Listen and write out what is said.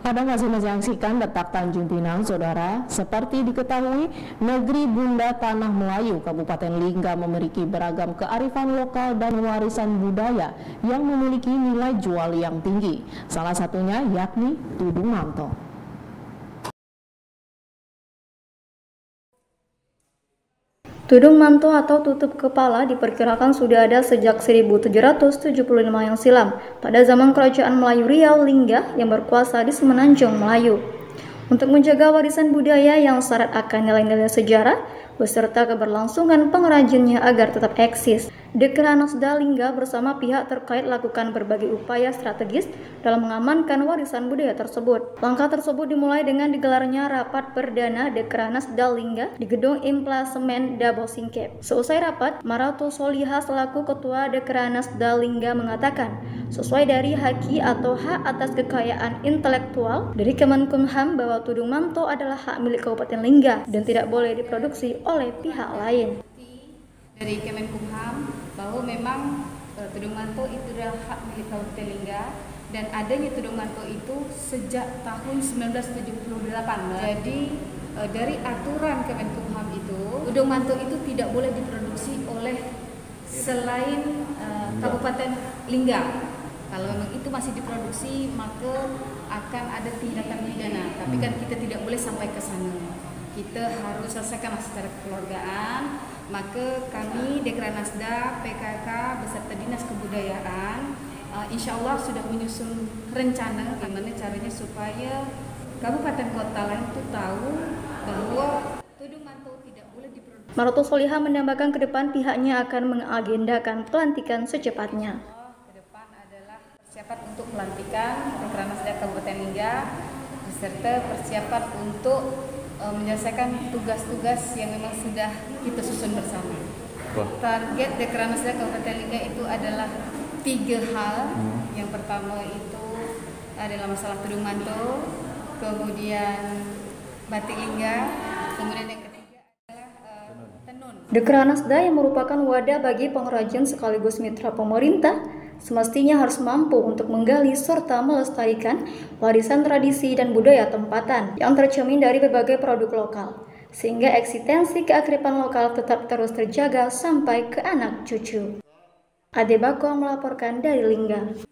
Anda masih menyaksikan letak Tanjung Pinang, Saudara. Seperti diketahui, negeri Bunda Tanah Melayu, Kabupaten Lingga memiliki beragam kearifan lokal dan warisan budaya yang memiliki nilai jual yang tinggi. Salah satunya yakni Tudung Manto. Tudung manto atau tutup kepala diperkirakan sudah ada sejak 1775 yang silam pada zaman Kerajaan Melayu Riau Lingga yang berkuasa di Semenanjung Melayu. Untuk menjaga warisan budaya yang syarat akan nilai-nilai sejarah, beserta keberlangsungan pengrajinnya agar tetap eksis. Dekra Lingga bersama pihak terkait lakukan berbagai upaya strategis dalam mengamankan warisan budaya tersebut. Langkah tersebut dimulai dengan digelarnya rapat perdana Dekra Lingga di Gedung Implasemen Dabo Singkep. Seusai rapat, Marato Soliha selaku Ketua Dekra Lingga mengatakan, sesuai dari haki atau hak atas kekayaan intelektual dari Kemenkumham bahwa Tudung Manto adalah hak milik Kabupaten Lingga dan tidak boleh diproduksi oleh pihak lain. Dari Kemenkumham bahwa memang e, Tudung Manto itu adalah hak milik Kabupaten Lingga dan adanya Tudung Manto itu sejak tahun 1978. Jadi e, dari aturan Kemenkumham itu Tudung Manto itu tidak boleh diproduksi oleh selain e, Kabupaten Lingga. Kalau memang itu masih diproduksi maka akan ada tindakan pidana. Tapi kan kita tidak boleh sampai ke sana kita harus selesaikan secara kekeluargaan maka kami Dekranasda PKK beserta Dinas Kebudayaan uh, insya Allah sudah menyusun rencana bagaimana caranya supaya kabupaten kota lain itu tahu bahwa tudung mantu tidak boleh diproduksi. Maroto Soliha menambahkan ke depan pihaknya akan mengagendakan pelantikan secepatnya. Persiapan untuk pelantikan Dekranasda Kabupaten Lingga beserta persiapan untuk uh, menyelesaikan tugas-tugas yang memang sudah kita susun bersama. Wah. Target Dekranasda Kabupaten Lingga itu adalah tiga hal. Hmm. Yang pertama itu adalah masalah tudung manto, kemudian batik lingga, kemudian yang ketiga adalah uh, tenun. Dekranasda yang merupakan wadah bagi pengrajin sekaligus mitra pemerintah semestinya harus mampu untuk menggali serta melestarikan warisan tradisi dan budaya tempatan yang tercermin dari berbagai produk lokal, sehingga eksistensi keakraban lokal tetap terus terjaga sampai ke anak cucu. Ade Bako melaporkan dari Lingga.